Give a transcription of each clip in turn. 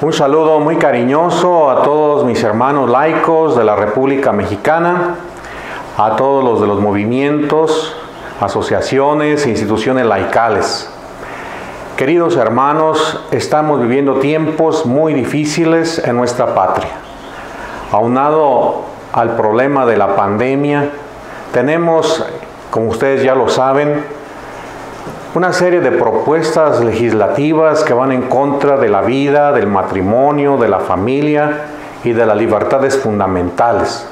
Un saludo muy cariñoso a todos mis hermanos laicos de la República Mexicana, a todos los de los movimientos, asociaciones e instituciones laicales. Queridos hermanos, estamos viviendo tiempos muy difíciles en nuestra patria. Aunado al problema de la pandemia, tenemos, como ustedes ya lo saben, una serie de propuestas legislativas que van en contra de la vida, del matrimonio, de la familia y de las libertades fundamentales,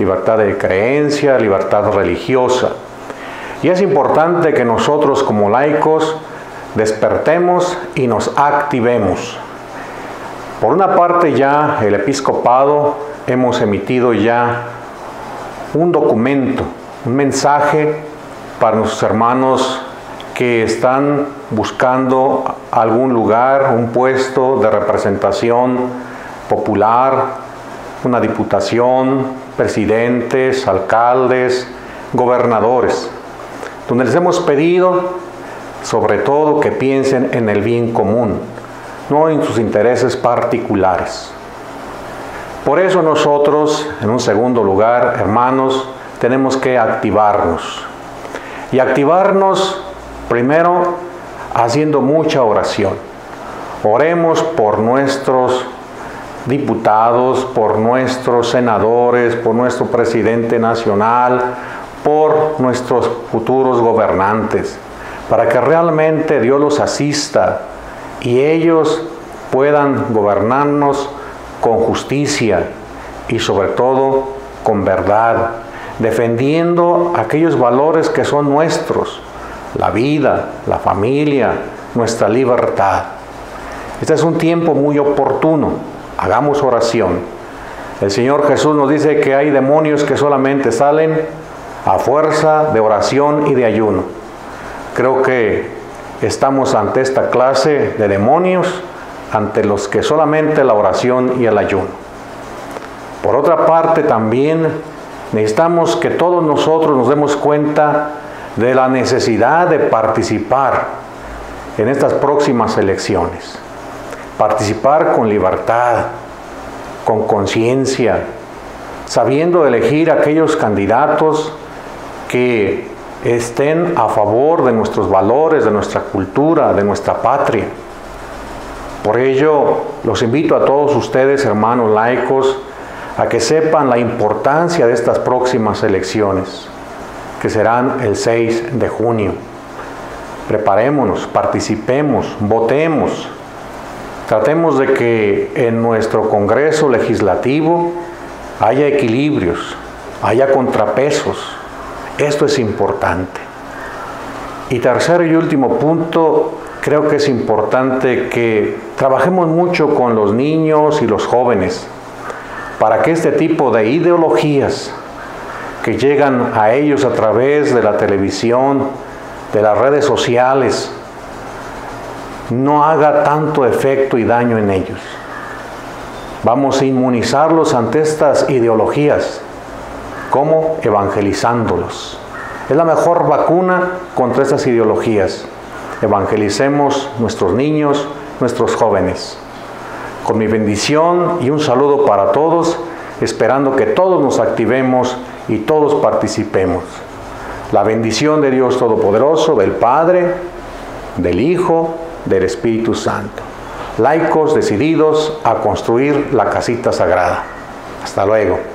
libertad de creencia, libertad religiosa. Y es importante que nosotros como laicos despertemos y nos activemos. Por una parte ya el episcopado hemos emitido ya un documento, un mensaje para nuestros hermanos que están buscando algún lugar, un puesto de representación popular, una diputación, presidentes, alcaldes, gobernadores, donde les hemos pedido sobre todo que piensen en el bien común, no en sus intereses particulares. Por eso nosotros, en un segundo lugar, hermanos, tenemos que activarnos. Y activarnos Primero, haciendo mucha oración. Oremos por nuestros diputados, por nuestros senadores, por nuestro presidente nacional, por nuestros futuros gobernantes, para que realmente Dios los asista y ellos puedan gobernarnos con justicia y sobre todo con verdad, defendiendo aquellos valores que son nuestros la vida, la familia, nuestra libertad. Este es un tiempo muy oportuno. Hagamos oración. El Señor Jesús nos dice que hay demonios que solamente salen a fuerza de oración y de ayuno. Creo que estamos ante esta clase de demonios, ante los que solamente la oración y el ayuno. Por otra parte, también necesitamos que todos nosotros nos demos cuenta de la necesidad de participar en estas próximas elecciones. Participar con libertad, con conciencia, sabiendo elegir aquellos candidatos que estén a favor de nuestros valores, de nuestra cultura, de nuestra patria. Por ello, los invito a todos ustedes, hermanos laicos, a que sepan la importancia de estas próximas elecciones que serán el 6 de junio. Preparémonos, participemos, votemos. Tratemos de que en nuestro Congreso legislativo haya equilibrios, haya contrapesos. Esto es importante. Y tercero y último punto, creo que es importante que trabajemos mucho con los niños y los jóvenes para que este tipo de ideologías que llegan a ellos a través de la televisión, de las redes sociales, no haga tanto efecto y daño en ellos. Vamos a inmunizarlos ante estas ideologías. ¿Cómo? Evangelizándolos. Es la mejor vacuna contra estas ideologías. Evangelicemos nuestros niños, nuestros jóvenes. Con mi bendición y un saludo para todos, esperando que todos nos activemos y todos participemos. La bendición de Dios Todopoderoso, del Padre, del Hijo, del Espíritu Santo. Laicos decididos a construir la casita sagrada. Hasta luego.